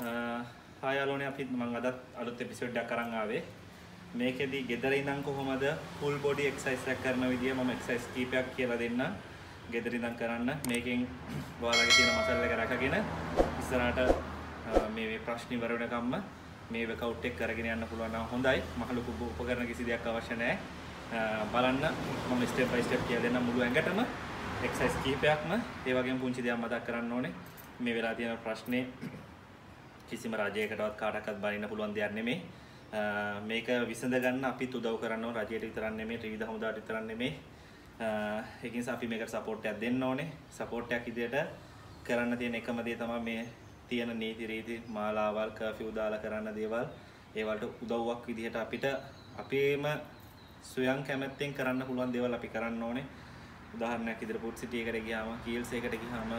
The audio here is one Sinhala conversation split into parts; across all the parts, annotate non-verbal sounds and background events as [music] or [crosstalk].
හායාලෝනේ අපිත් මං අදත් අලුත් එපිසෝඩ්ඩක් කරන්න ආවේ. මේකෙදි ගෙදර ඉඳන් කොහොමද ෆුල් බොඩි එක්සයිස් එකක් කරන විදිය මම එක්සයිස් කීපයක් කියලා දෙන්න. ගෙදර ඉඳන් කරන්න. මේකෙන් [clears throat] ඔයාලගේ තියෙන මසල් එක රැකගෙන ඉස්සරහට මේ මේ ප්‍රශ්න ඉවර වෙනකම්ම මේ වර්කවුට් එක කරගෙන යන්න පුළුවන් නම් හොඳයි. මහ ලොකු උපකරණ කිසි දෙයක් අවශ්‍ය නැහැ. බලන්න. මම ස්ටෙප් බයි ස්ටෙප් කියලා දෙන්න මුළු ඇඟටම. එක්සයිස් කීපයක්ම. ඒ වගේම පුංචි දෙයක් මතක් කරන්න ඕනේ. මේ වෙලා තියෙන ප්‍රශ්නේ. කිසිම රජයකටවත් කාටවත් බනින්න පුළුවන් දෙයක් නෙමෙයි. මේක විසඳ ගන්න අපිත් උදව් කරන්න ඕන රජයට විතරක් නෙමෙයි ත්‍රිවිධ හමුදාට විතරක් නෙමෙයි. ඒ නිසා අපි මේකට සපෝට් එකක් දෙන්න ඕනේ. සපෝට් එකක් විදියට කරන්න තියෙන එකම දේ තමයි මේ තියෙන නීති රීති මාලාවල් කර්ෆියු දාලා කරන්න දේවල් ඒ වලට උදව්වක් විදිහට අපිට අපේම සුවයන් කැමැත්තෙන් කරන්න පුළුවන් දේවල් අපි කරන්න ඕනේ. උදාහරණයක් විදිහට පුට් සිටි එකට ගියාම කීල්ස් එකට ගියාම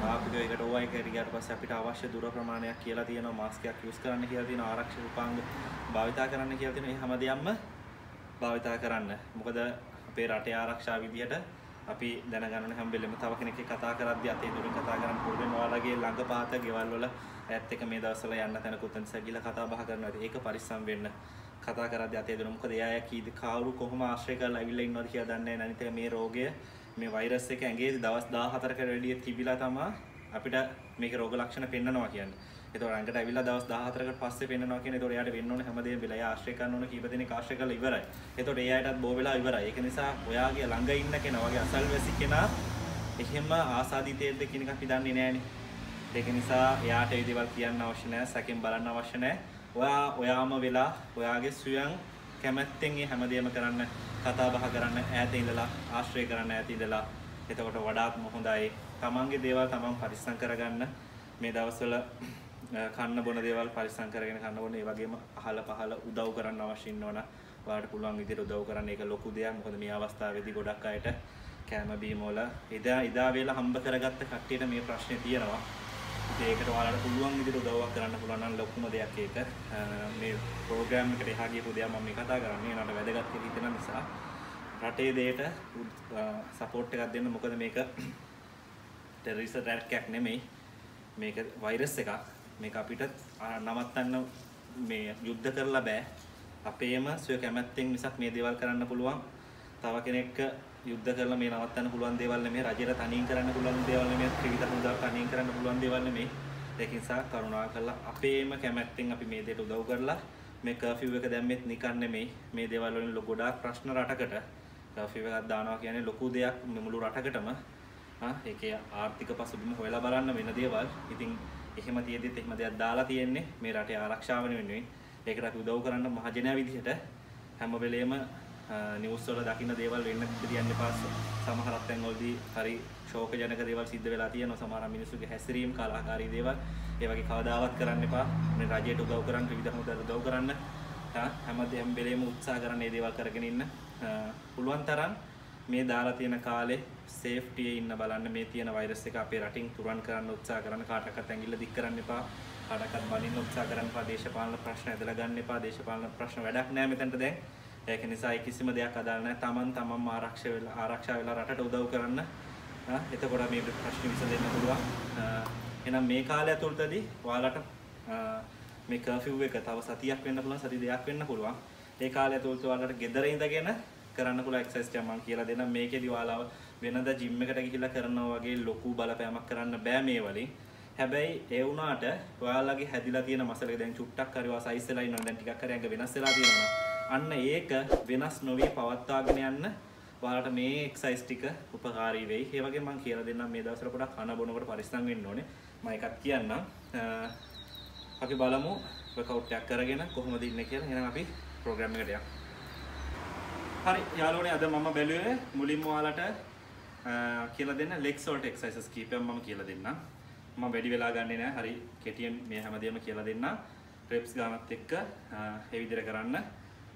එතකොට ආපිට ඒකට ඕවා එකට ගියාට පස්සේ අපිට අවශ්‍ය දුර ප්‍රමාණයක් කියලා තියෙනවා මාස්ක් එකක් යූස් කරන්න කියලා තියෙනවා ආරක්ෂක උපාංග භාවිතා කරන්න කියලා තියෙනවා මේ හැමදේම භාවිතා කරන්න. මොකද අපේ රටේ ආරක්ෂා විදියට අපි දැනගන්න හැම වෙලෙම තව කෙනෙක් කතා කරද්දී අතේ දුරින් කතා කරන්න පුළුවන් ඔයාලගේ ළඟ පහත ගෙවල් වල ඈත් එක මේ දවස්වල යන්න තැනකුත් නිසා ගිහලා කතා බහ කරනවා. ඒක පරිස්සම් වෙන්න. කතා කරද්දී අතේ දුර මොකද එයා කීද කවුරු කොහොම ආශ්‍රය කරලා ඇවිල්ලා ඉන්නවද කියලා දන්නේ නැහැ. අනිත් මේ රෝගය මේ වෛරස් එක ඇඟේ දවස් 14කට වැඩිය තිබිලා තමයි අපිට මේක රෝග ලක්ෂණ පෙන්වනවා කියන්නේ. ඒතකොට අඟට ඇවිල්ලා දවස් 14කට පස්සේ පෙන්වනවා කියන්නේ ඒතකොට එයාට වෙන්න ඕනේ හැමදේම වෙලා එයා ආශ්‍රය කරන්න ඕනේ කීප දෙනෙක් ආශ්‍රය කරලා ඉවරයි. ඒතකොට ඒ අයටත් බෝ වෙලා ඉවරයි. ඒක නිසා ඔයාගේ ළඟ ඉන්න කෙනා වගේ අසල්වැසි කෙනා එහෙම ආසාදිතේද කියන එක අපි දන්නේ නැහනේ. ඒක නිසා එයාට ඒ දේවල් කියන්න අවශ්‍ය නැහැ, සැකෙන් බලන්න අවශ්‍ය නැහැ. ඔයා ඔයාම වෙලා ඔයාගේ සුවයන් කැමැත්තෙන් මේ හැමදේම කරන්න කතා බහ කරන්න ඈත ඉඳලා ආශ්‍රය කරන්න ඈත ඉඳලා. එතකොට වඩාත්ම හොඳයි. තමන්ගේ දේවල් තමන් පරිස්සම් කරගන්න. මේ දවස්වල කන්න බොන දේවල් පරිස්සම් කරගෙන කන්න බොන ඒ වගේම අහල පහල උදව් කරන්න අවශ්‍ය ඉන්නවනම් ඔයාලට පුළුවන් විදිහට උදව් කරන්න. ඒක ලොකු දෙයක්. මොකද මේ අවස්ථාවේදී ගොඩක් අයට කෑම බීම වල එදා එදා වේලා හම්බ කරගත්ත කට්ටියට මේ ප්‍රශ්නේ තියෙනවා. ඒකට ඔයාලට පුළුවන් විදිහට උදව්වක් කරන්න පුළුවන් නම් ලොකුම දෙයක් ඒක. මේ ප්‍රෝග්‍රෑම් එකට එහා ගියපු දෙයක් මම මේ කතා කරන්නේ. ඒකට වැදගත් කියලා හිතන නිසා රටේ දෙයට සපෝට් එකක් දෙන්න මොකද මේක [clears throat] ටෙරරිස්ට් ඇටැක් එකක් නෙමෙයි. මේක වෛරස් එකක්. මේක අපිට නවත්තන්න මේ යුද්ධ කරලා බෑ. අපේම සුව කැමැත්තෙන් මිසක් මේ දේවල් කරන්න පුළුවන්. තව කෙනෙක්ක යුද්ධ කරලා මේ නවත්තන්න පුළුවන් දේවල් නෙමෙයි රජයට තනියෙන් කරන්න පුළුවන් දේවල් නෙමෙයි ත්‍රිවිධ හමුදාව තනියෙන් කරන්න පුළුවන් දේවල් නෙමෙයි ඒක නිසා කරුණාකරලා අපේම කැමැත්තෙන් අපි මේ දෙයට උදව් කරලා මේ කර්ෆියු එක දැම්මෙත් නිකන් නෙමෙයි මේ දේවල් වලින් ගොඩාක් ප්‍රශ්න රටකට කර්ෆියු එකක් දානවා කියන්නේ ලොකු දෙයක් මුළු රටකටම. ආ ඒකේ ආර්ථික පසුබිම හොයලා බලන්න වෙන දේවල්. ඉතින් එහෙම තියෙද්දිත් එහෙම දෙයක් දාලා තියෙන්නේ මේ රටේ ආරක්ෂාව වෙනුවෙන්. ඒකට අපි උදව් කරන්න මහජනයා විදිහට හැම වෙලේම නිවස් වල දකින්න දේවල් වෙන්න තියන්න එපා. සමහරක් තැන්වලදී හරි ෂෝක ජනක දේවල් සිද්ධ වෙලා තියෙනවා. සමහර මිනිස්සුගේ හැසිරීම් කලාකාරී දේවල්. ඒ වගේ කවදාවත් කරන්න එපා. මේ රජයට උදව් කරන්න විවිධ හමුදාට උදව් කරන්න. හැමදේම වෙලේම උත්සාහ කරන්න මේ දේවල් කරගෙන ඉන්න. පුළුවන් තරම් මේ දාලා තියෙන කාලේ සේෆ්ටියේ ඉන්න බලන්න. මේ තියෙන වෛරස් එක අපේ රටින් තුරන් කරන්න උත්සාහ කරන්න. කාටවත් ඇඟිල්ල දික් කරන්න එපා. කාටවත් බනින්න උත්සාහ කරන්න එපා. දේශපාලන ප්‍රශ්න ඇදලා ගන්න එපා. දේශපාලන ප්‍රශ්න වැඩක් නෑ මෙතනට දැන්. ඒක නිසා කිසිම දෙයක් අදාළ නැහැ. Taman tamanම ආරක්ෂා වෙලා ආරක්ෂා වෙලා රටට උදව් කරන්න. එතකොට මේ ප්‍රශ්න විසඳෙන්න පුළුවන්. එහෙනම් මේ කාලය ඇතුළතදී ඔයාලට මේ කර්ෆියු එක තව සතියක් වෙන්න පුළුවන්, සති දෙකක් වෙන්න පුළුවන්. ඒ කාලය ඇතුළත ඔයාලට ගෙදර ඉඳගෙන කරන්න පුළුවන් එක්සර්සයිස් ටික මම කියලා දෙන්නම්. මේකෙදි ඔයාලා වෙනද ජිම් එකට ගිහිල්ලා කරනවා වගේ ලොකු බලපෑමක් කරන්න බෑ මේ වලින්. හැබැයි ඒ වුණාට ඔයාලගේ හැදිලා තියෙන මසලක දැන් චුට්ටක් හරි වා සයිස් වෙලා ඉන්නවා දැන් ටිකක් හරි අඟ වෙනස් වෙලා තියෙනවා අන්න ඒක වෙනස් නොවී පවත්වාගෙන යන්න ඔයාලට මේ එක්සයිස් ටික උපකාරී වෙයි. ඒ වගේ මම කියලා දෙන්නම් මේ දවස්වල පොඩක් කන බොනකොට පරිස්සම් වෙන්න ඕනේ. මම එකක් කියන්නම්. අපි බලමු වර්කවුට් එකක් කරගෙන කොහොමද ඉන්නේ කියලා. එහෙනම් අපි ප්‍රෝග්‍රෑම් එකට යමු. හරි යාළුවනේ අද මම බැලුවේ මුලින්ම ඔයාලට කියලා දෙන්න ලෙග්ස් වලට එක්සර්සයිසස් කීපයක් මම කියලා දෙන්නම්. මම වැඩි වෙලා ගන්නෙ නෑ. හරි කෙටියෙන් මේ හැමදේම කියලා දෙන්නම්. රෙප්ස් ගානත් එක්ක ඒ විදිහට කරන්න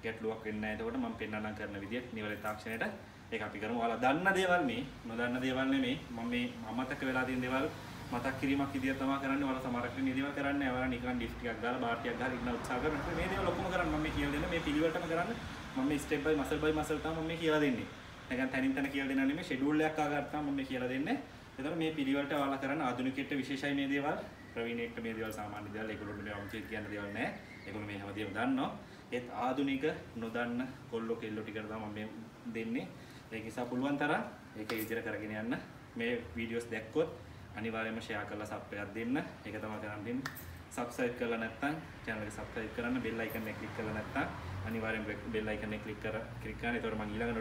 ගැටලුවක් වෙන්නේ නැහැ. එතකොට මම පෙන්වන්නම් කරන විදිහට නිවැරදි තාක්ෂණයට ඒක අපි කරමු. ඔයාලා දන්න දේවල් මේ නොදන්න දේවල් නෙමෙයි. මම මේ අමතක වෙලා තියෙන දේවල් මතක් කිරීමක් විදියට තමයි කරන්නේ. ඔයාලා සමහරක් මේ දේවල් කරන්නේ. ඔයාලා නිකන් ඩිස්ක් ටිකක් ගාලා බාර් ටිකක් ගාලා ඉන්න උත්සාහ කරනවා. මේ දේවල් ඔක්කොම කරන්න මම මේ කියලා දෙන්නේ. මේ පිළිවෙලටම කරන්න. මම මේ step by muscle by muscle තමයි මම මේ කියලා දෙන්නේ. නැගන් තනින් තන කියලා දෙන්න නෙමෙයි ෂෙඩියුල් එකක් ආකාරයට තමයි මම මේ කියලා දෙන්නේ. එතකොට මේ පිළිවෙලට ඔයාලා කරන්න ආධුනිකයෙක්ට විශේෂයි මේ දේවල්. ප්‍රවීණයෙක්ට මේ දේවල් සාමාන්‍ය දේවල් ඒගොල්ලෝ මේ අමුතු කියන දේවල් නෑ. ඒගොල්ලෝ මේ හැමදේම දන්නවා. ඒත් ආදුනික නොදන්න කොල්ලෝ කෙල්ලෝ ටිකට තමයි මම මේ දෙන්නේ. ඒක නිසා පුළුවන් තරම් ඒක විදිහට කරගෙන යන්න. මේ වීඩියෝස් දැක්කොත් අනිවාර්යයෙන්ම ෂෙයා කරලා සබ් එකක් දෙන්න. ඒක තමයි කරන්න දෙන්නේ. සබස්ක්‍රයිබ් කරලා නැත්නම් channel එක සබස්ක්‍රයිබ් කරන්න bell icon එක click කරලා නැත්නම් අනිවාර්යෙන් bell icon එක click කර click කරන්න. ඒතකොට මම ඊළඟ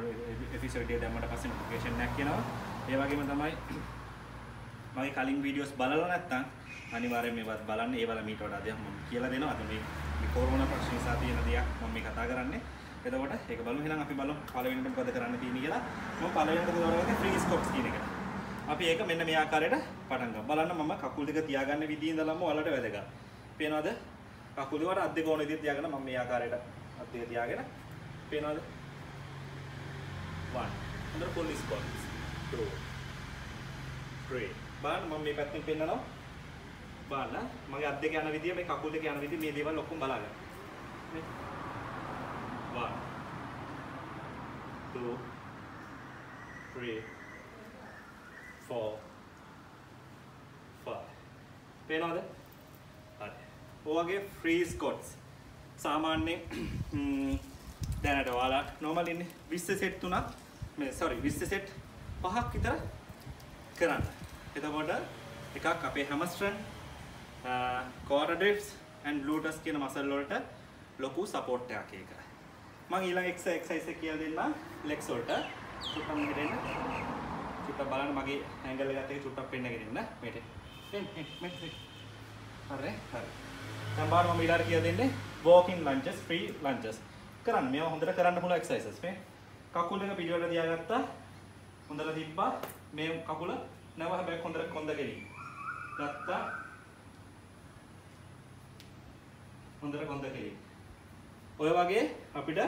episode එක දැම්මට පස්සේ notification එකක් එනවා. ඒ වගේම තමයි මගේ කලින් වීඩියෝස් බලලා නැත්නම් අනිවාර්යෙන් මේවත් බලන්න. ඒවල මීට වඩා දෙයක් මම කියලා දෙනවා. අද මේ මේ කොරෝනා ප්‍රශ්න නිසා තියෙන දෙයක් මම මේ කතා කරන්නේ. එතකොට ඒක බලමු. එහෙනම් අපි බලමු පළවෙනිට මොකද කරන්න තියෙන්නේ කියලා. මම පළවෙනිට තෝරගත්තේ ෆ්‍රී ස්කොට්ස් කියන එක. අපි ඒක මෙන්න මේ ආකාරයට පටන් ගමු. බලන්න මම කකුල් දෙක තියාගන්න විදිය ඉඳලම ඔයාලට වැදගත්. පේනවද? කකුල් දෙකට අත් දෙක ඕන විදිහට තියාගෙන මම මේ ආකාරයට අත් දෙක තියාගෙන පේනවද? 1 හොඳට පුල් ස්කොට්ස් 2 3 බලන්න මම මේ පැත්තෙන් පෙන්නනවා. බලන්න මගේ අත් දෙක යන විදිය මේ කකුල් දෙක යන විදිය මේ දේවල් ඔක්කොම බලාගන්න. මේ 1 2 3 4 5 පේනවද? හරි. ඔයගේ ෆ්‍රී ස්කොට්ස් සාමාන්‍යයෙන් දැනට ඔයාලා නෝමල් ඉන්නේ 20 සෙට් තුනක් මේ සෝරි 20 සෙට් පහක් විතර කරන්න. එතකොට එකක් අපේ හැමස්ට්‍රන් කෝරඩිෆ්ස් ඇන් ලූටස් කියන මසල් වලට ලොකු සපෝට් එකක් ඒක. මම ඊළඟ එක්සර්සයිස් එක කියලා දෙන්නම් ලෙග්ස් වලට. චුට්ටක් මෙහෙට එන්න. චුට්ටක් බලන්න මගේ ඇන්ගල් එකත් එක්ක චුට්ටක් පෙන්නගෙන ඉන්න. මෙහෙට. එන්න එන්න මෙහෙට. හරි හරි. දැන් බලන්න මම ඊළඟට කියලා දෙන්නේ walking lunges free lunges. කරන්න මේවා හොඳට කරන්න පුළුවන් එක්සර්සයිසස් මේ. කකුල් එක පිළිවෙලට තියාගත්තා. හොඳට තිබ්බා. මේ කකුල නැව හැබැයි හොඳට කොන්ද ගෙලි. ගත්තා. හොඳට කොන්ද ගෙලි. ඔය වගේ අපිට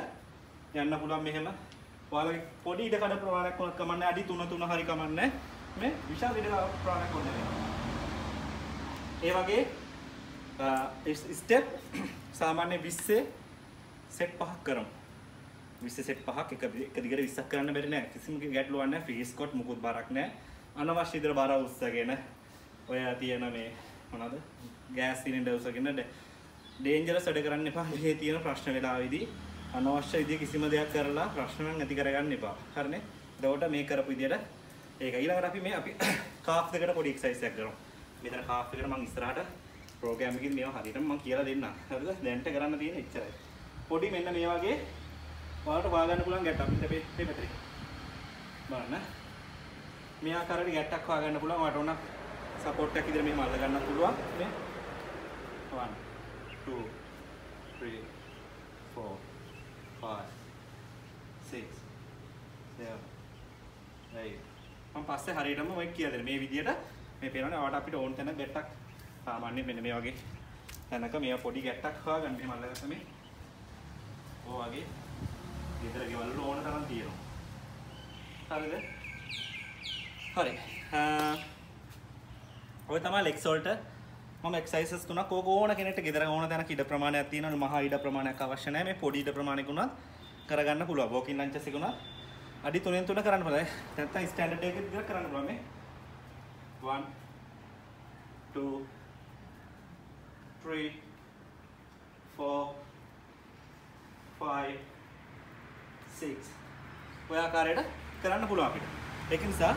යන්න පුළුවන් මෙහෙම. ඔයාලගේ පොඩි ඉඩ කඩ ප්‍රමාණයක් වුණත් කමන්නේ අඩි 3 3 හරි කමන්නේ. මේ විශාල ඉඩ ප්‍රමාණයක් වුණ ඒ වගේ ස්ටෙප් සාමාන්‍ය 20 සෙට් පහක් කරමු. 20 සෙට් පහක් එක එක දිගට 20ක් කරන්න බැරි නෑ. කිසිම ගැටලුවක් නෑ. ෆ්‍රී ස්කොට් මුකුත් බරක් නෑ. අනවශ්‍ය විදිහට බර උස්සගෙන ඔය තියෙන මේ මොනවද? ගෑස් සිලින්ඩර් උස්සගෙන ඩේන්ජරස් වැඩ කරන්න එපා. එහෙ තියෙන ප්‍රශ්න වෙලාවේදී අනවශ්‍ය විදිහ කිසිම දෙයක් කරලා ප්‍රශ්න නම් ඇති කරගන්න එපා. හරිනේ? එතකොට මේ කරපු විදිහට ඒක ඊළඟට අපි මේ අපි කාෆ් දෙකට පොඩි එක්සර්සයිස් එකක් කරමු. මෙතන කාෆ් එකට මම ඉස්සරහට ප්‍රෝග්‍රෑම් එකකින් මේවා හරියටම මම කියලා දෙන්නම්. හරිද? දැන්ට කරන්න තියෙන එච්චරයි. පොඩි මෙන්න මේ වගේ ඔයාලට හොයාගන්න පුළුවන් ගැටක් අපිට මේ මේ පැත්තේ. බලන්න. මේ ආකාරයට ගැටක් හොයාගන්න පුළුවන්. ඔයාලට ඕන සපෝට් එකක් විදිහට මෙහෙම අල්ල ගන්න පුළුවන්. මේ 1 2 3 4 5 6 7 8 මම පස්සේ හරියටම ඔය කියලා දෙන්න. මේ විදිහට මේ පේනවනේ ඔයාලට අපිට ඕන තැන ගැටක් සාමාන්‍යයෙන් මෙන්න මේ වගේ තැනක මේ පොඩි ගැටක් හොයාගන්න. මෙහෙම අල්ලගත්ත මේ ඔය වගේ ගෙදර ගෙවල් වල ඕන තරම් තියෙනවා. හරිද? හරි. ඔය තමයි ලෙග්ස් වලට මම එක්සර්සයිසස් තුනක් ඕක ඕන කෙනෙක්ට ගෙදර ඕන තැනක ඉඩ ප්‍රමාණයක් තියෙනවා මහා ඉඩ ප්‍රමාණයක් අවශ්‍ය නැහැ මේ පොඩි ඉඩ ප්‍රමාණයක උනත් කරගන්න පුළුවන් වෝකින් ලන්චස් එක උනත් අඩි 3න් 3 කරන්න පුළුවන් නැත්නම් ස්ටෑන්ඩඩ් එකක විතර කරන්න පුළුවන් මේ 1 2 3 4 5 6 ඔය ආකාරයට කරන්න පුළුවන් අපිට. ඒක නිසා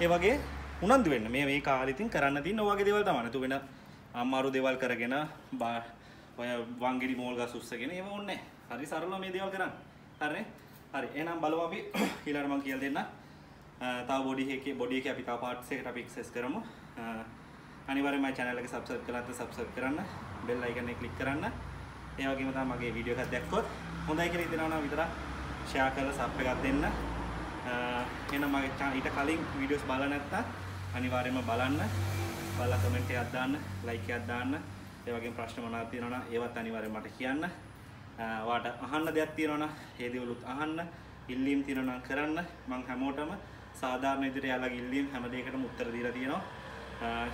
ඒ වගේ උනන්දු වෙන්න. මේ මේ කාලේ ඉතින් කරන්න තියෙන ඔය වගේ දේවල් තමයි. නතු වෙන අමාරු දේවල් කරගෙන ඔය වංගිරි මෝල් ගස් උස්සගෙන ඒව ඕනේ නැහැ. හරි සරලව මේ දේවල් කරන්න. හරිනේ? හරි. එහෙනම් බලමු අපි [coughs] ඊළඟට මම කියලා දෙන්න. තව බොඩි එකේ බොඩි එකේ අපි තව පාර්ට්ස් එකට අපි එක්සර්සයිස් කරමු. අනිවාර්යයෙන්ම මගේ channel එක subscribe කරලා නැත්නම් subscribe කරන්න. bell icon එක click කරන්න. ඒ වගේම තමයි මගේ වීඩියෝ එකක් දැක්කොත් හොඳයි කියලා හිතනවා නම් විතරක් ෂෙයා කරලා සබ් එකක් දෙන්න. එහෙනම් මගේ ඊට කලින් වීඩියෝස් බලලා නැත්නම් අනිවාර්යයෙන්ම බලන්න. බලලා කමෙන්ට් එකක් දාන්න, ලයික් එකක් දාන්න. ඒ වගේම ප්‍රශ්න මොනවද තියෙනවා නම් ඒවත් අනිවාර්යයෙන් මට කියන්න. ඔයාට අහන්න දෙයක් තියෙනවා නම් ඒ දේවලුත් අහන්න. ඉල්ලීම් තියෙනවා නම් කරන්න. මම හැමෝටම සාධාරණ විදිහට යාළගේ ඉල්ලීම් හැම දෙයකටම උත්තර දීලා තියෙනවා.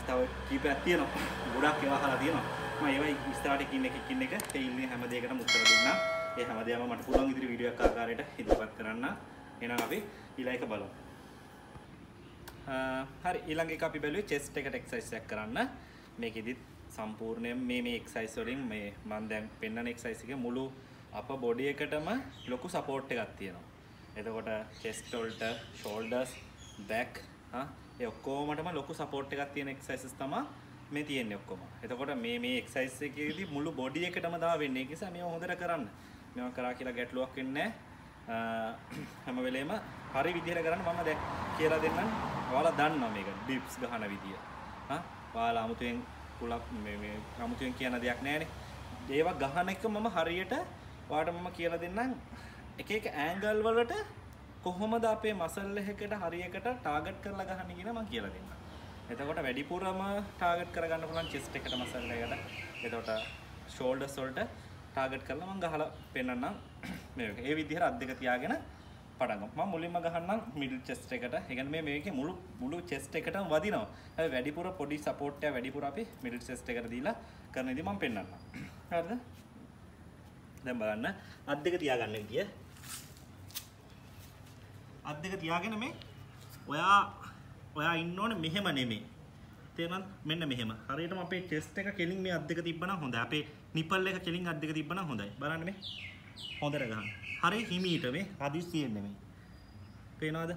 තව කීපයක් තියෙනවා. ගොඩක් ඒවා අහලා තියෙනවා. මම ඒවා ඉස්සරහට එකින් එක එකින් එක ඒ ඉල්ලීම් හැම දෙයකටම උත්තර දුන්නා. ඒ හැමදේම මට පුළුවන් ඉදිරි වීඩියෝ එකක් ආකාරයට ඉදිරිපත් කරන්න. එහෙනම් අපි ඊළඟ එක බලමු. හරි ඊළඟ එක අපි බැලුවේ chest එකට එක්සර්සයිස් එකක් කරන්න. මේකෙදිත් සම්පූර්ණයෙන් මේ මේ එක්සයිස් වලින් මේ මම දැන් පෙන්වන එක්සයිස් එකේ මුළු අප බොඩි එකටම ලොකු සපෝට් එකක් තියෙනවා. එතකොට chest වලට, shoulders, back හා ඒ ඔක්කොමටම ලොකු සපෝට් එකක් තියෙන එක්සයිසස් තමයි මේ තියෙන්නේ ඔක්කොම. එතකොට මේ මේ එක්සයිස් එකේදී මුළු බොඩි එකටම දා වෙන්නේ. ඒ නිසා මේව හොඳට කරන්න. මේවා කරා කියලා ගැටලුවක් වෙන්නේ නැහැ. [clears throat] හැම වෙලේම හරි විදිහට කරන්න මම දැන් කියලා දෙන්නම්. ඔයාලා දන්නවා මේක ඩිප්ස් ගහන විදිය. හා ඔයාලා 아무තෙන් කුලක් මේ මේ 아무තෙන් කියන දෙයක් නැහැනේ. ඒවා ගහන එක මම හරියට ඔයාලට මම කියලා දෙන්නම් එක එක ඇන්ගල් වලට කොහොමද අපේ මසල් එකකට හරියකට ටාගට් කරලා ගහන්නේ කියලා මම කියලා දෙන්නම්. එතකොට වැඩිපුරම ටාගට් කරගන්න පුළුවන් chest එකට මසල් එකට. එතකොට shoulders වලට ටාගට් කරලා මම ගහලා පෙන්නන්නම්. මේ ඒ විදිහට අත් දෙක තියාගෙන පටන් ගමු. මම මුලින්ම ගහන්නම් මිඩල් චෙස්ට් එකට. ඒ කියන්නේ මේ මේකේ මුළු මුළු චෙස්ට් එකටම වදිනවා. හැබැයි වැඩිපුර පොඩි සපෝට් එක වැඩිපුර අපි මිඩල් චෙස්ට් එකට දීලා කරන විදිහ මම පෙන්නන්නම්. හරිද? දැන් බලන්න අත් දෙක තියාගන්න විදිය. අත් දෙක තියාගෙන මේ ඔයා ඔයා ඉන්න ඕනේ මෙහෙම නෙමෙයි. තේරෙනවද? මෙන්න මෙහෙම. හරියටම අපේ chest එක කෙලින් මේ අත් දෙක තිබ්බනම් හොඳයි. අපේ nipple එක කෙලින් අත් දෙක තිබ්බනම් හොඳයි. බලන්න මේ. හොඳට ගහන්න. හරි හිමීට මේ හදිස්සියෙන් නෙමෙයි. පේනවද?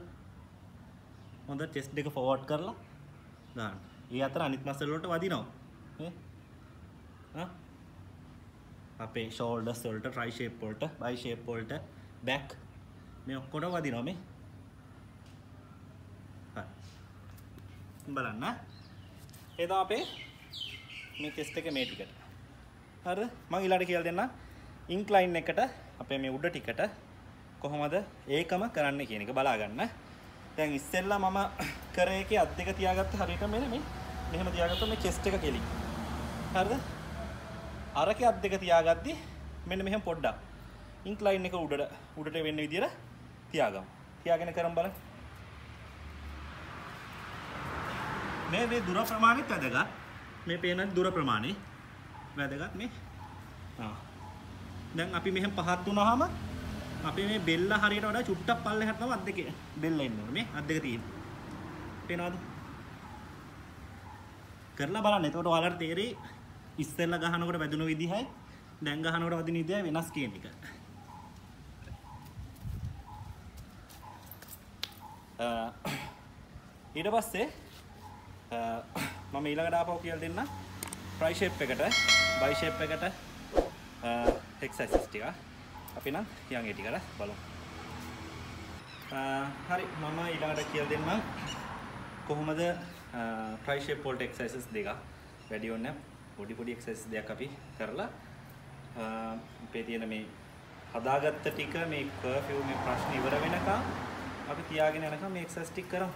හොඳ chest දෙක forward කරලා ගන්න. ඒ අතර අනිත් මසල් වලට වදිනවා. නේ? හා? අපේ shoulders වලට, try shape වලට, bi shape වලට, back මේ ඔක්කොට වදිනවා මේ. හරි. බලන්න. එදා අපේ මේ ටෙස්ට් එකේ මේ ටිකට. හරිද? මම ඊළඟට කියලා දෙන්නම්. ඉන්ක්ලයින් එකට අපේ මේ උඩ ටිකට කොහොමද ඒකම කරන්න කියන එක බලා ගන්න. දැන් ඉස්සෙල්ලා මම කරේ එකේ අත් දෙක තියාගත්ත හරියට මෙන්න මේ මෙහෙම තියාගත්ත මේ චෙස්ට් එක කෙලින්. හරිද? අරකේ අත් දෙක තියාගද්දි මෙන්න මෙහෙම පොඩ්ඩක් ඉන්ක්ලයින් එක උඩට උඩට වෙන්න විදියට තියාගමු. තියාගෙන කරමු බලන්න. මේ මේ දුර ප්‍රමාණෙත් වැදගත්. මේ පේන දුර ප්‍රමාණය වැදගත් මේ. ආ. දැන් අපි මෙහෙම පහත් වුණාම අපි මේ බෙල්ල හරියට වඩා චුට්ටක් පල්ලෙහාට තමයි අත් දෙකේ බෙල්ල එන්න ඕනේ. මේ අත් දෙක තියෙන්නේ. පේනවද? කරලා බලන්න. එතකොට ඔයාලට තේරෙයි ඉස්සෙල්ලා ගහනකොට වැදුණු විදිහයි දැන් ගහනකොට වදින විදිහයි වෙනස් කියන එක. ඊට පස්සේ මම ඊළඟට ආපහු කියලා දෙන්න ට්‍රයි ෂේප් එකට බයි ෂේප් එකට එක්සර්සයිස් ටික අපි නම් යන් ඒ ටිකට බලමු. හරි මම ඊළඟට කියලා දෙන්නම් කොහොමද ට්‍රයි ෂේප් වලට එක්සර්සයිස් දෙක වැඩි ඕනේ පොඩි පොඩි එක්සර්සයිස් දෙයක් අපි කරලා අපේ තියෙන මේ හදාගත්ත ටික මේ කර්ෆිව් මේ ප්‍රශ්න ඉවර වෙනකම් අපි තියාගෙන යනකම් මේ එක්සර්සයිස් ටික කරමු.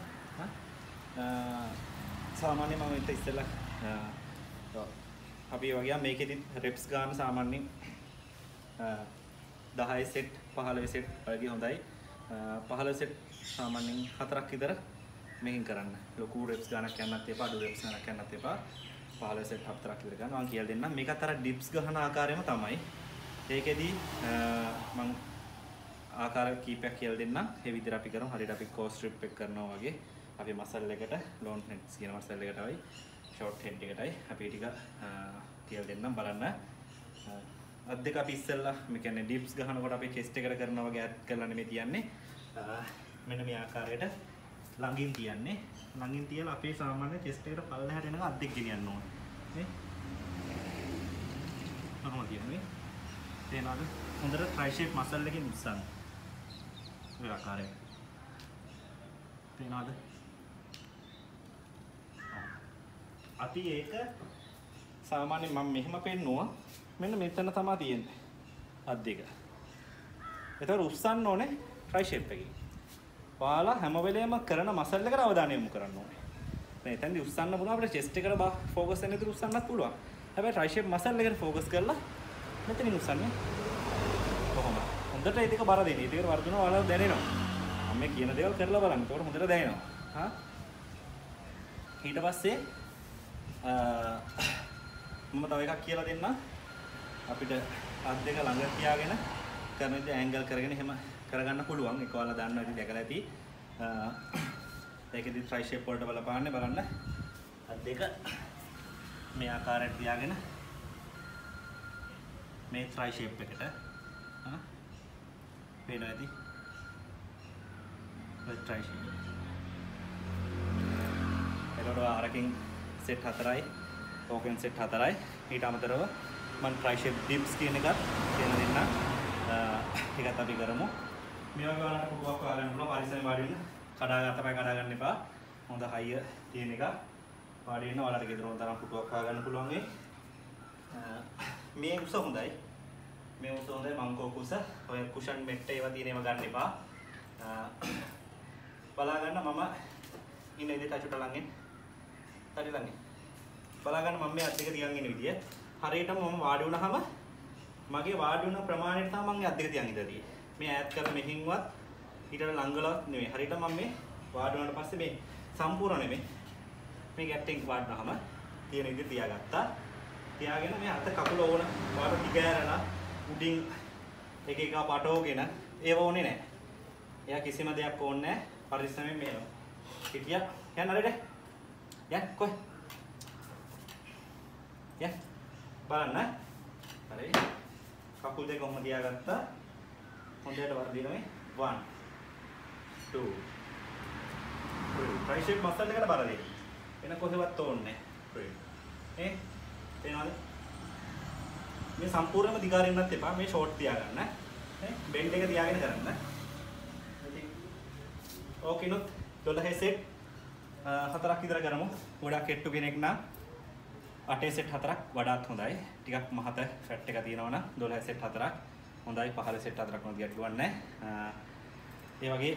සාමාන්‍ය මම ඉත ඉස්සෙල්ලා අපි වගේ මේකෙදි රෙප්ස් ගන්න සාමාන්‍යයෙන් 10 සෙට් 15 සෙට් වගේ හොඳයි. 15 සෙට් සාමාන්‍යයෙන් හතරක් විතර මේකෙන් කරන්න. ලොකු රෙප්ස් ගන්නක් යන්නත් එපා අඩු රෙප්ස් ගන්නක් යන්නත් එපා. 15 සෙට් හතරක් විතර ගන්න මම කියලා දෙන්නම්. මේකත් අර ඩිප්ස් ගහන ආකාරයම තමයි. ඒකෙදි මම ආකාර කීපයක් කියලා දෙන්නම්. ඒ විදිහට අපි කරමු. හරියට අපි කෝ ස්ට්‍රිප් එක කරනවා වගේ. අපි මසල් එකට ලෝන් හෙඩ්ස් කියන මසල් එකටයි ෂෝට් හෙඩ් එකටයි අපි ටික කියලා දෙන්නම්. බලන්න. අත් දෙක අපි ඉස්සෙල්ලා මේ කියන්නේ ඩිප්ස් ගහනකොට අපි චෙස්ට් එකට කරනවා වගේ ඇඩ් කරලා නෙමෙයි තියන්නේ. මෙන්න මේ ආකාරයට ළඟින් තියන්නේ. ළඟින් තියලා අපේ සාමාන්‍ය චෙස්ට් එකට පල්ලෙහාට එනක අත් දෙක ගෙනියන්න ඕනේ. නේ? කොහොමද කියන්නේ තේනවද හොඳට ට්‍රයි ෂේප් මසල් එකකින් උස්සන්න ඔය ආකාරයට තේනවද අපි ඒක සාමාන්‍යයෙන් මම මෙහෙම පෙන්නුවා මෙන්න මෙතන තමයි තියෙන්නේ අත් දෙක. ඒතර උස්සන්න ඕනේ ට්‍රයි ෂේප් එකකින්. ඔයාලා හැම වෙලේම කරන මසල් එකට අවධානය යොමු කරන්න ඕනේ. දැන් එතනදී උස්සන්න පුළුවන් අපිට චෙස්ට් එකට ફોකස් වෙන විදිහට උස්සන්නත් පුළුවන්. හැබැයි ට්‍රයි ෂේප් මසල් එකට ફોකස් කරලා මෙතනින් උස්සන්නේ. කොහොමද? හොඳට ඒ දෙක බර දෙන්න. ඒ දෙක වර්ධනව ඔයාලා දැනෙනවා. මම මේ කියන දේවල් කරලා බලන්න. ඒකට හොඳට දැනෙනවා. හා ඊට පස්සේ මම තව එකක් කියලා දෙන්න අපිට අත් දෙක ළඟ තියාගෙන කරන විදිහ ඇන්ගල් කරගෙන එහෙම කරගන්න පුළුවන්. ඒක ඔයාලා දන්නවා ඉතින් දැකලා ඇති. ඒකෙදි ට්‍රයි ෂේප් වලට බලපාන්නේ බලන්න. අත් දෙක මේ ආකාරයට තියාගෙන මේ ට්‍රයි ෂේප් එකට ආ පේනවා ඇති? ඔය ට්‍රයි ෂේප් එතකොට අරකින් සෙට් හතරයි ඕකෙන් සෙට් හතරයි. ඊට අමතරව මම ට්‍රයි ෂේප් ඩිප්ස් කියන එකත් කියන දෙන්න. ඒකත් අපි කරමු. මේ වගේ වලට පුටුවක් හොයාගන්න පුළුවන්. පරිස්සමෙන් වාඩි වෙන්න. කඩා ගන්න තමයි කඩා ගන්න එපා. හොඳ හයිය තියෙන එක. වාඩි වෙන්න ඔයාලට ගෙදර හොඳ තරම් පුටුවක් හොයාගන්න පුළුවන් ඒ මේ උස හොඳයි. මේ උස හොඳයි. මංකෝ කුස. ඔය කුෂන් මෙට්ට ඒවා තියෙන ඒවා ගන්න එපා. බලා ගන්න මම ඉන්න විදිහට අචුට ළඟින් හරි ළඟින්. බලා ගන්න මම මේ අත් දෙක තියන් ඉන්න විදිය හරියටම මම වාඩි වුණාම මගේ වාඩි වුණ ප්‍රමාණයට තමයි මම අත් දෙක තියන් ඉඳදී මේ ඈත් කරලා මෙහින්වත් ඊට ළඟලවත් නෙමෙයි හරියට මම මේ වාඩි වුණාට පස්සේ මේ සම්පූර්ණ නෙමෙයි මේ ගැට්ටෙන් වාඩිනහම තියෙන විදිහට තියාගත්තා තියාගෙන මේ අත කකුල ඕන වාඩ දිගෑරලා උඩින් එක එක පටවගෙන ඒව ඕනේ නැහැ. එයා කිසිම දෙයක් ඕනේ නැහැ. පරිස්සමෙන් මේනවා. හිටියා. යන්න රෙඩ. යන්න කොයි. යන්න. බලන්න. හරි. කකුල් දෙක ඔහම තියාගත්තා. හොඳට වර්ධින මේ 1 2 3 ට්‍රයිසෙප් මසල් එකට බර දෙන්න. වෙන කොහෙවත් ඕනේ නැහැ. නේ? තේනවද? මේ සම්පූර්ණයෙන්ම දිගාරින්නත් එපා. මේ ෂෝට් තියාගන්න. නේ? බෙල්ට් එක තියාගෙන කරන්න. ඉතින් ඕකිනුත් 12 සෙට් හතරක් විතර කරමු. ගොඩක් කෙට්ටු කෙනෙක් නම් අටේ සෙට් හතරක් වඩාත් හොඳයි. ටිකක් මහත ෆැට් එක තියෙනවනම් 12 සෙට් හතරක් හොඳයි. 15 සෙට් හතරක් වුණත් ගැටලුවක් නැහැ. ඒ වගේ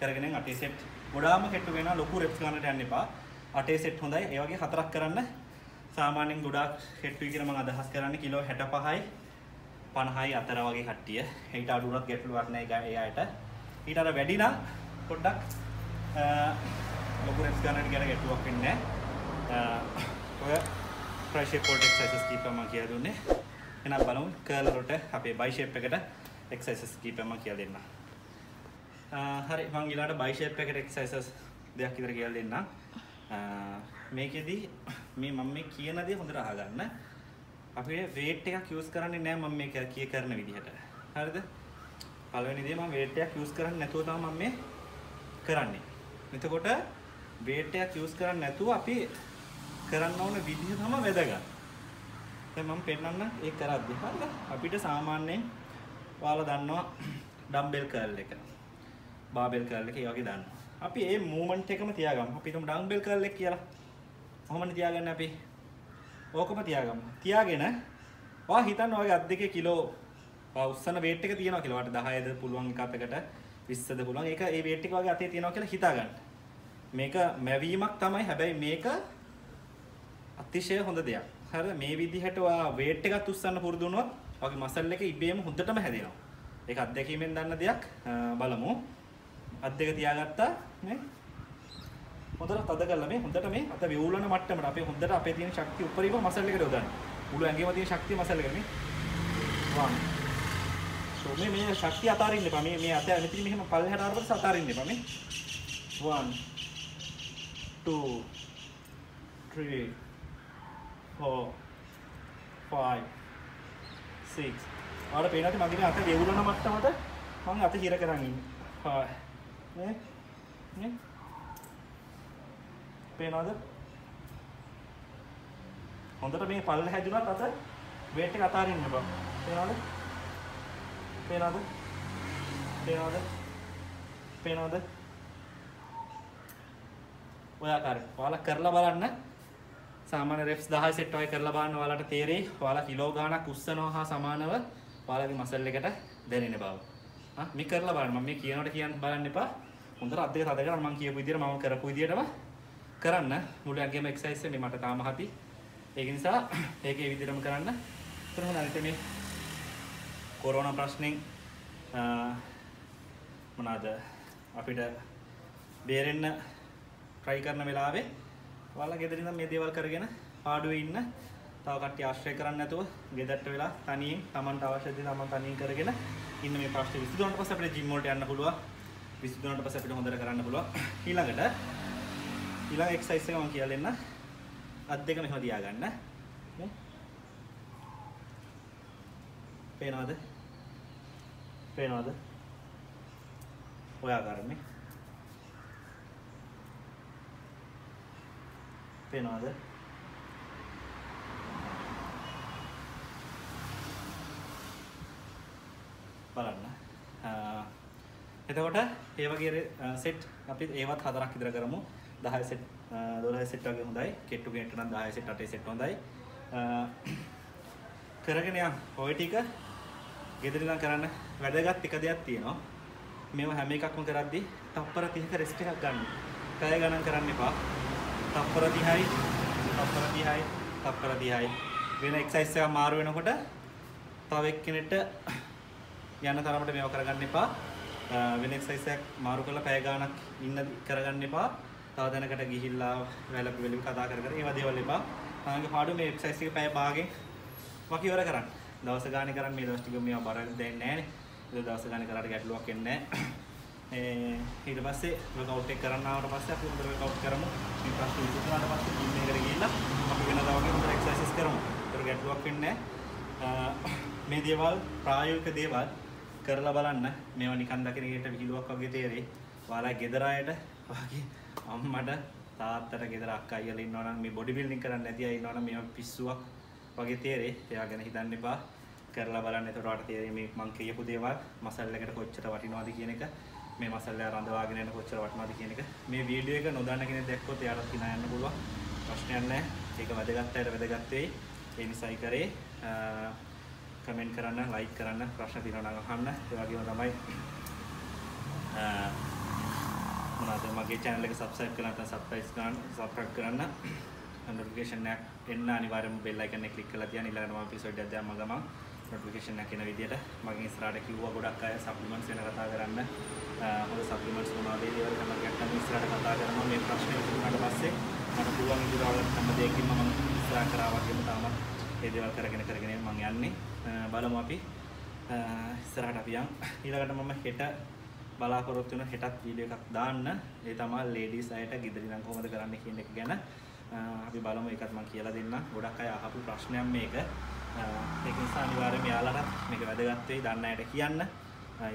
කරගෙන අටේ සෙට් ගොඩාම කෙට්ටු වෙනවා ලොකු රෙප්ස් ගන්නට යන්න එපා. අටේ සෙට් හොඳයි. ඒ වගේ හතරක් කරන්න සාමාන්‍යයෙන් ගොඩාක් කෙට්ටුයි කියලා මම අදහස් කරන්නේ කිලෝ 65යි 50යි අතර වගේ කට්ටිය. ඊට අඩු වුණත් ගැටලුවක් නැහැ ඒ අයට. ඊට අර වැඩි නම් පොඩ්ඩක් ලොකු රෙප්ස් ගන්නට ගැන ගැටලුවක් වෙන්නේ නැහැ. ඔය ට්‍රයිෂේප් වලට එක්සර්සයිසස් කීපයක් මම කියලා දුන්නේ. එහෙනම් බලමු කර්ල් වලට අපේ බයිෂේප් එකට එක්සර්සයිසස් කීපයක් මම කියලා දෙන්නම්. හරි මං ඊළාට බයිෂේප් එකට එක්සර්සයිසස් දෙයක් විතර කියලා දෙන්නම්. මේකෙදි මේ මම මේ කියන දේ හොඳට අහගන්න. අපිට වේට් එකක් යූස් කරන්නේ නැහැ මම මේ කිය කරන විදිහට. හරිද? පළවෙනි දේ මම වේට් එකක් යූස් කරන්නේ නැතුව තමයි මම මේ කරන්නේ. එතකොට වේට් එකක් යූස් කරන්නේ නැතුව අපි කරන්න ඕන විදිහ තමයි වැදගත්. දැන් මම පෙන්නන්න ඒක කරද්දි හරිද? අපිට සාමාන්‍යයෙන් ඔයාලා දන්නවා ඩම්බෙල් කර්ල් එක. බාබෙල් කර්ල් එක ඒ වගේ දන්නවා. අපි ඒ මූමන්ට් එකම තියාගමු. අපි හිතමු ඩම්බෙල් කර්ල් එක කියලා. කොහොමද තියාගන්නේ අපි? ඕකම තියාගමු. තියාගෙන ඔයා හිතන්න ඔයගේ අත් දෙකේ කිලෝ ඔයා උස්සන weight එක තියෙනවා කියලා. වට 10ද පුළුවන් එක අතකට 20ද පුළුවන්. ඒක ඒ weight එක වගේ අතේ තියෙනවා කියලා හිතාගන්න. මේක මැවීමක් තමයි. හැබැයි මේක අතිශය හොඳ දෙයක්. හරිද? මේ විදිහට ඔයා weight එකත් උස්සන්න පුරුදු වුණොත් ඔයාගේ මසල් එක ඉබේම හොඳටම හැදෙනවා. ඒක අත්දැකීමෙන් දන්න දෙයක්. බලමු. අත් දෙක තියාගත්තා නේ හොඳට තද කරලා මේ හොඳට මේ අත වේවුලන මට්ටමට අපේ හොඳට අපේ තියෙන ශක්තිය උඩරිම මසල් එකට යොදන්න මුළු ඇඟේම තියෙන ශක්තිය මසල් එකට මේ වන් සෝ මේ මේ ශක්තිය අතාරින්න එපා මේ මේ අත ඇනිතින් මෙහෙම පල්ලෙහාට ආවොත් අතාරින්න එපා මේ 1 2 3 4 5 6 ආඩ පේනවාද මගේ අත වේවුලන මට්ටමට? මම අත හිර කරන් ඉන්නේ. නේ? නේ? පේනවද? හොඳට මේ පල්ල හැදුනත් අත වේට් එක අතාරින්න බා. පේනවද? පේනවද? පේනවද? පේනවද? ඔය ආකාරයට ඔයාලා කරලා බලන්න. සාමාන්‍ය රෙප්ස් 10 සෙට් වගේ කරලා බලන්න ඔයාලට තේරෙයි ඔයාලා කිලෝ ගාණක් උස්සනවා හා සමානව ඔයාලගේ මසල් එකට දැනෙන බව. හා මේ කරලා බලන්න මම මේ කියනකොට කියන්න බලන්න එපා. හොඳට අත් දෙක තද කරලා මම කියපු විදිහට මම කරපු විදිහටම කරන්න මුළු ඇඟේම එක්සර්සයිස් එකේ මට තාම හති. ඒක නිසා ඒක ඒ විදිහටම කරන්න. එතන හොඳට මේ කොරෝනා ප්‍රශ්නෙන් මොනවාද අපිට බේරෙන්න try කරන වෙලාවේ ඔයාලා ගෙදර ඉඳන් මේ දේවල් කරගෙන පාඩුවේ ඉන්න. තව කට්ටිය ආශ්‍රය කරන්නේ නැතුව ගෙදරට වෙලා තනියෙන් Tamanට අවශ්‍ය දේ Taman තනියෙන් කරගෙන ඉන්න මේ ප්‍රශ්නේ. විසඳුණාට පස්සේ අපිට ජිම් වලට යන්න පුළුවන්. විසඳුණාට පස්සේ අපිට හොඳට කරන්න පුළුවන්. ඊළඟට ඊළඟ එක්සයිස් එක මම කියලා දෙන්න. අත් දෙක මෙහෙම තියාගන්න මේ පේනවද? පේනවද? ඔය ආකාරනේ පේනවද බලන්න. එතකොට ඒ වගේ සෙට් අපි ඒවත් හතරක් ඉදිර කරමු. 10 සෙට් 12 සෙට් වගේ හොඳයි. කෙට්ටු කෙට්ටු නම් 10 සෙට් 8 සෙට් හොඳයි. කරගෙන යන්. ඔය ටික ගෙදර ඉඳන් කරන්න වැදගත් එක දෙයක් තියෙනවා. මේවා හැම එකක්ම කරද්දි තප්පර 30ක රෙස්ට් එකක් ගන්න. කය ගණන් කරන්න එපා. තප්පර 30යි තප්පර 30යි තප්පර 30යි වෙන එක්සයිස් එකක් මාරු වෙනකොට තව එක්කෙනෙක්ට යන තරමට මේව කරගන්න එපා. වෙන එක්සයිස් එකක් මාරු කරලා පැය ගාණක් ඉන්න කරගන්න එපා. තව දැනකට ගිහිල්ලා වැලපු වෙලෙ කතා කර කර ඒවා දේවල් එපා. තමන්ගේ පාඩු මේ එක්සයිස් එක පැය භාගෙන් වකිවර කරන්න. දවස ගානේ කරන්න මේ දවස් ටික මේවා බර දෙන්නේ නැහනේ. ඒක දවස ගානේ කරාට ගැටලුවක් එන්නේ නැහැ. ඊට පස්සේ වර්කවුට් එක කරන්න ආවට පස්සේ අපි හොඳට වර්කවුට් කරමු. මේ ප්‍රශ්න විසඳුනාට පස්සේ ජිම් එකට ගිහිල්ලා අපි වෙනදා වගේ හොඳට එක්සර්සයිස් කරමු. ඒතර ගැටලුවක් වෙන්නේ නැහැ. මේ දේවල් ප්‍රායෝගික දේවල් කරලා බලන්න මේවා නිකන් දකින එකට විහිළුවක් වගේ තේරෙයි. ඔයාලා ගෙදර අයට වගේ අම්මට තාත්තට ගෙදර අක්කා අයියලා ඉන්නවා නම් මේ බොඩි බිල්ඩින් කරන්න නැති අය ඉන්නවා නම් මේවා පිස්සුවක් වගේ තේරෙයි. එයා ගැන හිතන්න එපා. කරලා බලන්න එතකොට ඔයාලට තේරෙයි මේ මං කියපු දේවල් මසල් එකට කොච්චර වටිනවද කියන එක. මේ මසල් එක රඳවාගෙන යන කොච්චර වටිනවද කියන එක. මේ වීඩියෝ එක නොදන්න කෙනෙක් දැක්කොත් එයාට කිනා යන්න පුළුවන්. ප්‍රශ්නයක් නැහැ. ඒක වැදගත් අයට වැදගත් වෙයි. ඒ නිසායි කරේ. කමෙන්ට් කරන්න, ලයික් කරන්න, ප්‍රශ්න තියෙනවා නම් අහන්න. ඒ වගේම තමයි මොනවද මගේ channel එක subscribe කරලා නැත්නම් subscribe කරන්න, subscribe කරන්න. notification එකක් එන්න අනිවාර්යයෙන්ම bell icon එක click කරලා තියන්න ඊළඟට මම episode එකක් දැම්ම ගමන් notification එකක් එන විදියට මගෙන් ඉස්සරහට කිව්වා ගොඩක් අය supplements ගැන කතා කරන්න. හොඳ supplements මොනවද ඒ දේවල් තමයි ගැටනම් ඉස්සරහට කතා කරනවා මේ ප්‍රශ්නේ විසඳුනාට පස්සේ මට පුළුවන් ඉදිරියට හැම දෙයකින්ම මම ඉස්සරහ කරා වගේම තාමත් ඒ දේවල් කරගෙන කරගෙන මම යන්නේ. බලමු අපි ඉස්සරහට අපි යන් ඊළඟට මම හෙට බලාපොරොත්තු වෙන හෙටත් වීඩියෝ එකක් දාන්න. ඒ තමයි ලේඩීස් අයට ගෙදර ඉඳන් කොහොමද කරන්න කියන එක ගැන. අපි බලමු ඒකත් මම කියලා දෙන්නම්. ගොඩක් අය අහපු ප්‍රශ්නයක් මේක. ඒක නිසා අනිවාර්යයෙන්ම යාළුවන්ට මේක වැදගත් වෙයි. දන්න අයට කියන්න.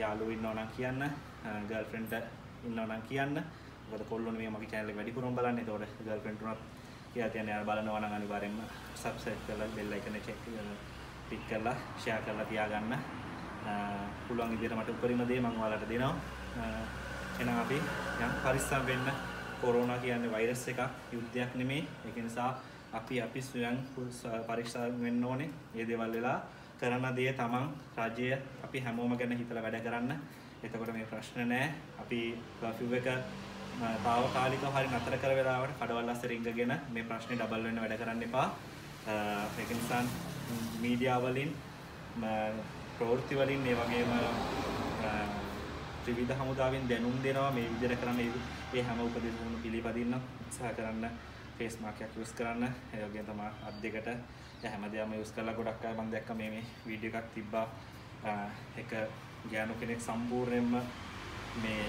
යාළුවෝ ඉන්නවා නම් කියන්න. ගර්ල්ෆ්‍රෙන්ඩ් ඉන්නවා නම් කියන්න. මොකද කොල්ලොනේ මේ මගේ channel එක වැඩිපුරම බලන්නේ. ඒතකොට ගර්ල්ෆ්‍රෙන්ඩ් උනත් කියලා තියන්නේ යාළුවා බලනවා නම් අනිවාර්යයෙන්ම subscribe කරලා bell icon එක check ටික් කරලා share කරලා තියාගන්න. පුළුවන් විදිහට මට උපරිම දේ මම ඔයාලට දෙනවා. එහෙනම් අපි යම් පරිස්සම් වෙන්න. කොරෝනා කියන්නේ වෛරස් එකක්, යුද්ධයක් නෙමෙයි. ඒක නිසා අපි අපි ස්වයං පරිස්සම් වෙන්න ඕනේ. මේ දේවල් වෙලා කරන දේ තමන් රජය අපි හැමෝම ගැන හිතලා වැඩ කරන්න. එතකොට මේ ප්‍රශ්න නෑ. අපි කර්ෆිව් එක తాවකාලිකව හරි නතර කර වෙලාවට කඩවල් අස්සේ රිංගගෙන මේ ප්‍රශ්නේ ඩබල් වෙන්න වැඩ කරන්න එපා. ඒක නිසා මීඩියා වලින් ප්‍රවෘත්ති වලින් ඒ වගේම ත්‍රිවිධ හමුදාවෙන් දැනුම් දෙනවා මේ විදිහට කරන්න ඒ හැම උපදෙස්වලම පිළිපදින්න උත්සාහ කරන්න ෆේස් මාස්ක් එකක් යූස් කරන්න. ඒ වගේම තමයි අත් දෙකට හැමදේම යූස් කරලා ගොඩක් අය මම දැක්ක මේ මේ වීඩියෝ එකක් තිබ්බා. එක ගෑනු කෙනෙක් සම්පූර්ණයෙන්ම මේ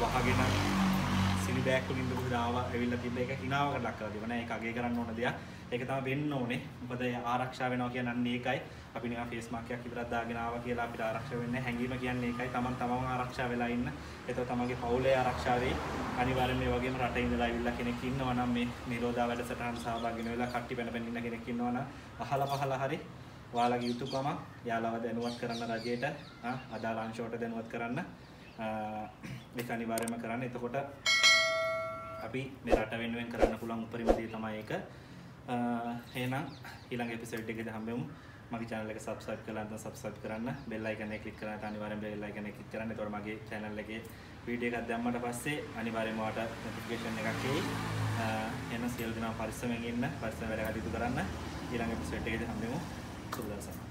වහගෙන සිලි බෑග් වලින් දුක දාවා ඇවිල්ලා තිබ්බ එක හිනාවකට ලක් කරලා තිබුණා. ඒක අගේ කරන්න ඕන දෙයක්. ඒක තමයි වෙන්න ඕනේ. මොකද ආරක්ෂා වෙනවා කියන්නේ ඒකයි. අපි නිකන් ෆේස් මාස්ක් එකක් විතරක් දාගෙන ආවා කියලා අපිට ආරක්ෂා වෙන්නේ හැංගීම කියන්නේ ඒකයි. තමන් තමන් ආරක්ෂා වෙලා ඉන්න. එතකොට තමන්ගේ පවුලේ ආරක්ෂා වෙයි. අනිවාර්යෙන් මේ වගේම රටේ ඉඳලා ඇවිල්ලා කෙනෙක් ඉන්නවා නම් මේ නිරෝධා වැඩසටහන සහභාගී වෙලා කට්ටි පැන පැන ඉන්න කෙනෙක් ඉන්නවා නම් අහලා පහලා හරි ඔයාලගේ යුතුයකම යාලව දැනුවත් කරන්න රජයට අදාළ අංශවලට දැනුවත් කරන්න. ඒක අනිවාර්යයෙන්ම කරන්න. එතකොට අපි මේ රට වෙනුවෙන් කරන්න පුළුවන් උපරිම දේ තමයි ඒක එහෙනම් ඊළඟ එපිසෝඩ් එකේදී හම්බෙමු මගේ channel එක subscribe කරලා නැත්නම් subscribe කරන්න bell icon එක click කරලා අනිවාර්යෙන් bell icon එක click කරන්න. එතකොට මගේ channel එකේ වීඩියෝ එකක් දැම්මට පස්සේ අනිවාර්යෙන්ම ඔයාලට notification එකක් එයි. එහෙනම් සියලු දෙනා පරිස්සමෙන් ඉන්න, පරිස්සම වැඩ කටයුතු කරන්න. ඊළඟ එපිසෝඩ් එකේදී හම්බෙමු. සුබ දවසක්.